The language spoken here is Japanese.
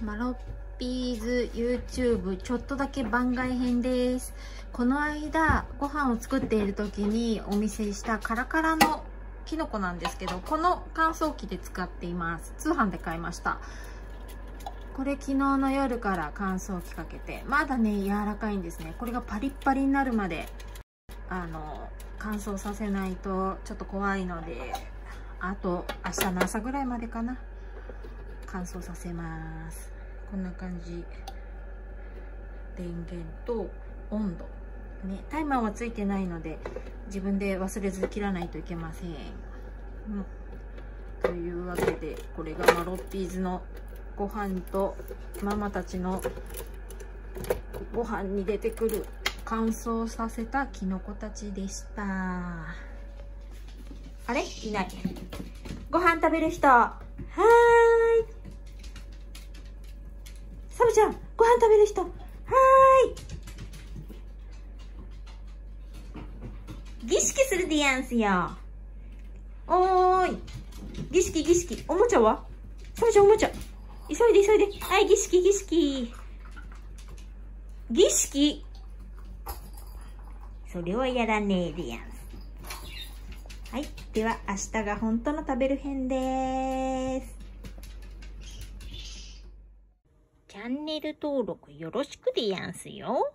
マロッピーズ YouTube ちょっとだけ番外編です。この間ご飯を作っている時にお見せしたカラカラのキノコなんですけどこの乾燥機で使っています。通販で買いました。これ昨日の夜から乾燥機かけてまだね柔らかいんですね。これがパリッパリになるまであの乾燥させないとちょっと怖いのであと明日の朝ぐらいまでかな。乾燥させます。こんな感じ。電源と温度。ねタイマーはついてないので自分で忘れず切らないといけません、うん、というわけでこれがマロッピーズのご飯とママたちのご飯に出てくる乾燥させたきのこたちでした。あれ？いない。ご飯食べる人。はい。サブちゃんご飯食べる人。はーい。儀式するでやんすよ。おーい。儀式儀式。おもちゃは？サブちゃんおもちゃ。急いで急いで。はい儀式儀式。儀式？それはやらねえでやんす。はい。では、明日が本当の食べる編です。ャンネル登録よろしくでやんすよ。